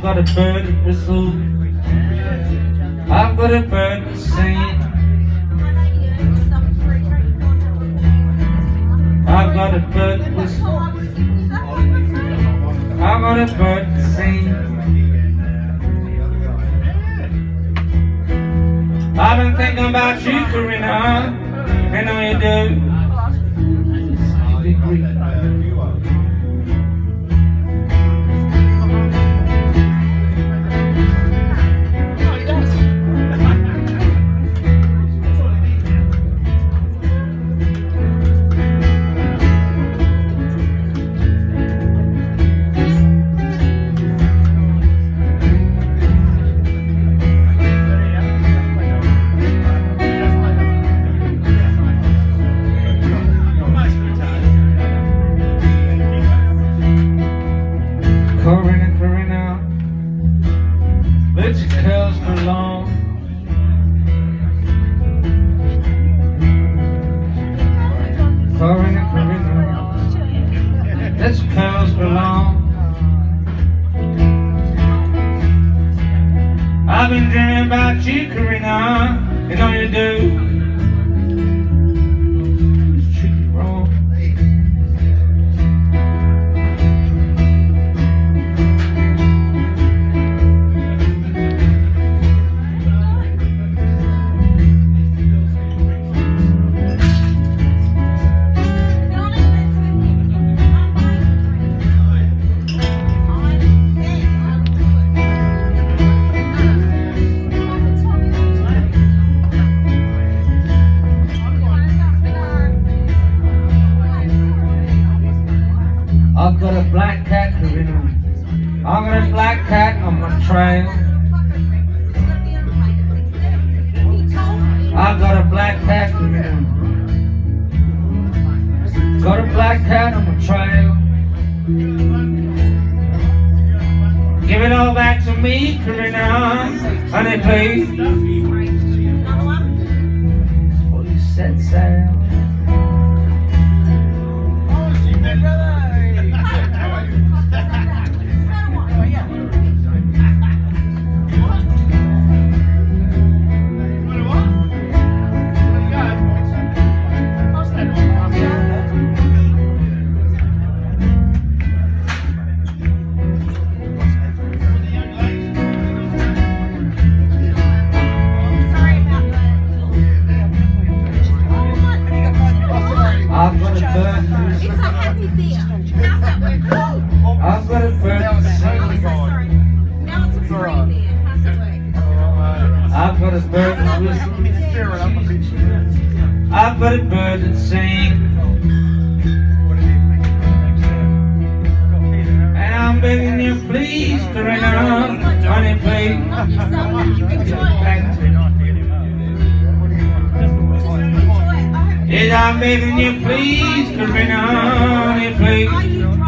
I've got a bird that whistles. I've got a bird that sings. I've got a bird that whistles. I've got a bird that sings. I've been thinking about you, Corinna. And I know you do. Corinna, Corinna, let your curls grow long. Corinna, Corinna, let your curls long. I've been dreaming about you, Corinna, I've got a black cat, Corinna. I've got a black cat on my trail. I've got a black cat, Corinna. Got a black cat on my trail. Give it all back to me, Corinna. Honey, please. Oh, you set sail. Happy beer. How's that work? I've got a bird. Oh, so sorry. Now it's a free beer. How's it work? I've got a bird that whistles. I've got a bird that sings. And I'm begging you, please, Corinna, honey, please. Knock yourself out. You enjoy it. Back to- Is I begging you please come in on and please.